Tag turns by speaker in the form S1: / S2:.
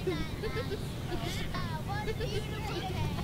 S1: what a beautiful day.